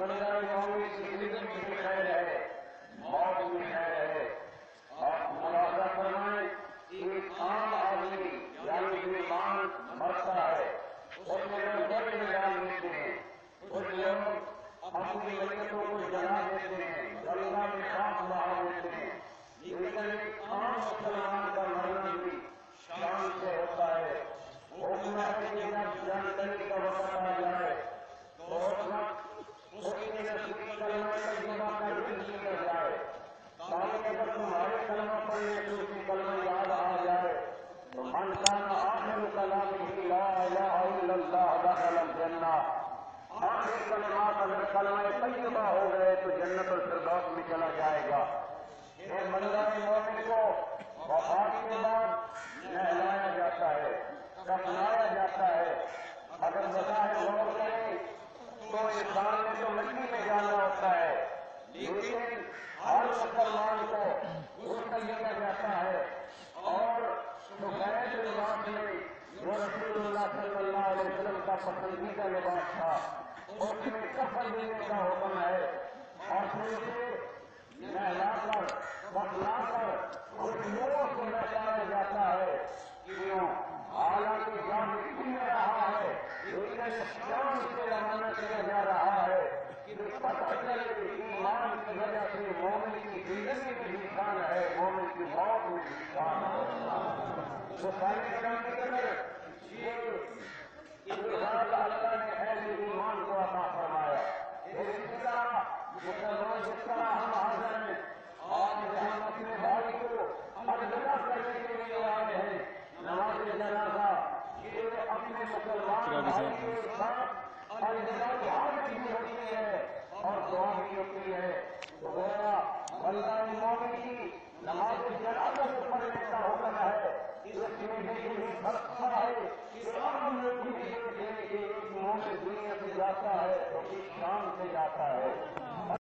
بندہ مومن کی بھی خیر ہے، موت بھی خیر ہے۔ آپ ملاحظہ فرمائیں، ایک عام آدمی یعنی بیمان مرتا ہے، اس میں لوگ بڑے نظام لیتے ہیں کچھ لوگ اپنی میتوں کو جلا دیتے ہیں گنگا میں خاص بہا دیتے ہیں۔ لیکن ایک عام مسلمان کا مرنا بھی شان سے ہوتا ہے۔ وہ اپنا جانکاری کا وقت آ جائے تو اس وقت اس کے نصیب کلمہ ترجمہ کا دل کیا جائے تاکہ اگر تمہارے کلمہ پڑھنے سے اس کی کلمہ یاد آ جائے تو من کان آخر کلام ہی لا الہ الا اللہ دخل الجنہ آخر کلمات اگر کلمہ طیبہ ہو گئے تو جنت الفردوس میں چلا جائے گا۔ ایک بندہ مومن کو وفات کے بعد نہلایا جاتا ہے کپنایا جاتا ہے۔ اگر بظاہر غور کریں تو انسان نے تو مٹی میں جانا ہوتا ہے، لیکن ہر مسلمان کو غسل دیا جاتا ہے اور سفید لباس میں جو رسول اللہ صلی اللہ علیہ وسلم کا پسندیدہ لباس تھا۔ اس میں کفن دینے کا حکم ہے۔ اور پھر اسے نہلا کر، بتلا کر اس لوگوں کو نہلایا جاتا ہے۔ کیوں؟ حالانکہ جان مٹی میں رہا ہے۔ لیکن شام سے روانہ کیا جا رہا ہے کہ پتہ چلے کہ ایمان کی وجہ سے مومن کی زندگی میں بھی شان ہے، مومن کی موت میں بھی شان ہے۔ تو سارے کرام کے اندر یہ انتظار اللہ نے اہل ایمان کو عطا فرمایا اسی جس طرح ہم حاضر ہیں اپنے بھائی کو کرنے کے لیے آئے ہیں نماز جنازہ یہ اپنے مسلمان بھائی کے ساتھ الوداع دعا بھی ہوتی ہے اور دعا بھی ہوتی ہے گویا بندہ مومن کی نماز جنازہ کو پڑھنے کا حکم ہے اس میں بھی یہی فرق ہے کہ عام لوگ بھی دیکھتے ہیں کہ ایک مومن دنیا سے جاتا ہے تو ایک کام سے جاتا ہے۔